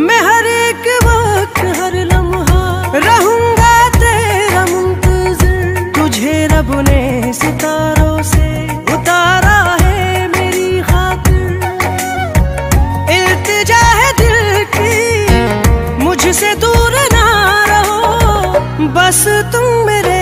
मैं हर एक वक्त, हर लम्हा रहूँगा तेरा मुंतजर। तुझे रब ने सितारों से उतारा है मेरी खातिर। इल्तिजा है दिल की, मुझसे दूर ना रहो। बस तुम मेरे